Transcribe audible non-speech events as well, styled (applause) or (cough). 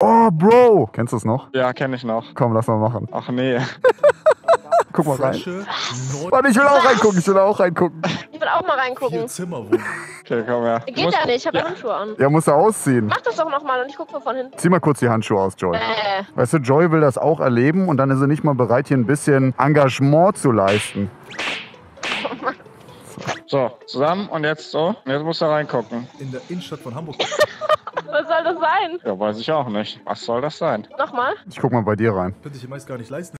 Oh, Bro. Kennst du es noch? Ja, kenne ich noch. Komm, lass mal machen. Ach nee. (laughs) Guck mal rein. Warte, ich will auch reingucken. Ich will auch reingucken. Ich will auch mal reingucken. Okay, komm her. Du Geht musst- ja nicht, ich habe ja. Handschuhe an. Ja, musst du ausziehen. Mach das doch nochmal und ich gucke von hinten. Zieh mal kurz die Handschuhe aus, Joy. Äh, Weißt du, Joy will das auch erleben und dann ist sie nicht mal bereit, hier ein bisschen Engagement zu leisten. So, zusammen und jetzt so. Und jetzt musst du reingucken. In der Innenstadt von Hamburg. (laughs) was soll das sein? Ja, weiß ich auch nicht. Was soll das sein? Nochmal? Ich guck mal bei dir rein. Könnte ich meist gar nicht leisten.